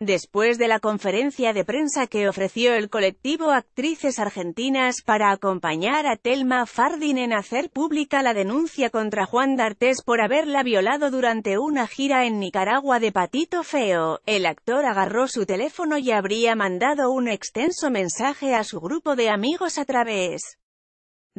Después de la conferencia de prensa que ofreció el colectivo Actrices Argentinas para acompañar a Telma Fardin en hacer pública la denuncia contra Juan D'Artés por haberla violado durante una gira en Nicaragua de Patito Feo, el actor agarró su teléfono y habría mandado un extenso mensaje a su grupo de amigos a través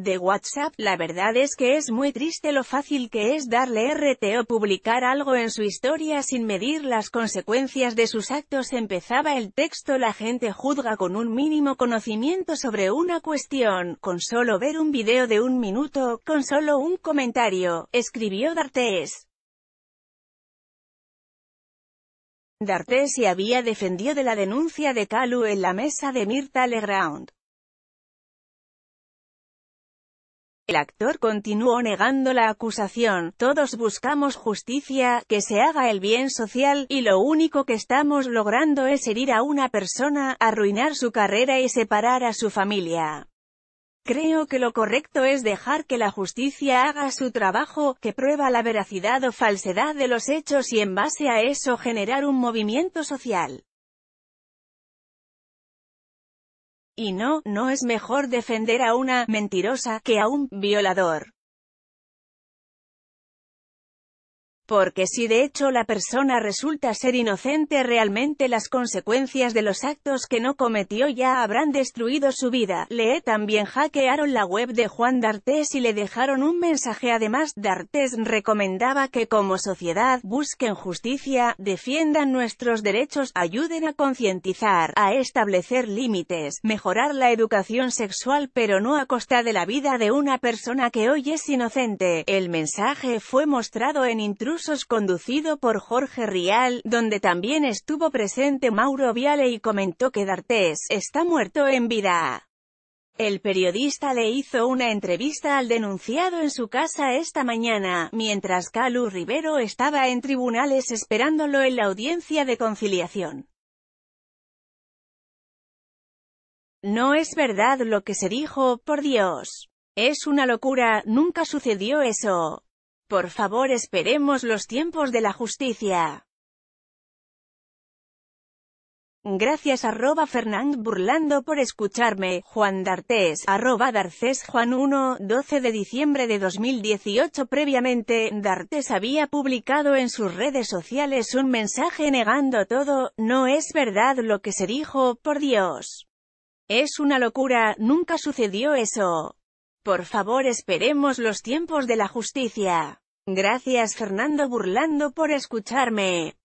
de WhatsApp, la verdad es que es muy triste lo fácil que es darle RT o publicar algo en su historia sin medir las consecuencias de sus actos. Empezaba el texto La gente juzga con un mínimo conocimiento sobre una cuestión, con solo ver un video de un minuto, con solo un comentario, escribió D'Artés. D'Artés se había defendido de la denuncia de Calu en la mesa de Mirta Legrand. El actor continuó negando la acusación, todos buscamos justicia, que se haga el bien social, y lo único que estamos logrando es herir a una persona, arruinar su carrera y separar a su familia. Creo que lo correcto es dejar que la justicia haga su trabajo, que prueba la veracidad o falsedad de los hechos y en base a eso generar un movimiento social. Y no, no es mejor defender a una mentirosa que a un violador. Porque si de hecho la persona resulta ser inocente realmente las consecuencias de los actos que no cometió ya habrán destruido su vida. Lee también hackearon la web de Juan D'Artés y le dejaron un mensaje además, D'Artés recomendaba que como sociedad, busquen justicia, defiendan nuestros derechos, ayuden a concientizar, a establecer límites, mejorar la educación sexual pero no a costa de la vida de una persona que hoy es inocente. El mensaje fue mostrado en conducido por Jorge Rial, donde también estuvo presente Mauro Viale y comentó que D'Artés está muerto en vida. El periodista le hizo una entrevista al denunciado en su casa esta mañana, mientras Calu Rivero estaba en tribunales esperándolo en la audiencia de conciliación. No es verdad lo que se dijo, por Dios. Es una locura, nunca sucedió eso. Por favor esperemos los tiempos de la justicia. Gracias arroba Fernand Burlando por escucharme, Juan D'Artés, arroba Darcés Juan 1, 12 de diciembre de 2018 Previamente, D'Artés había publicado en sus redes sociales un mensaje negando todo, no es verdad lo que se dijo, por Dios. Es una locura, nunca sucedió eso. Por favor esperemos los tiempos de la justicia. Gracias Fernando Burlando por escucharme.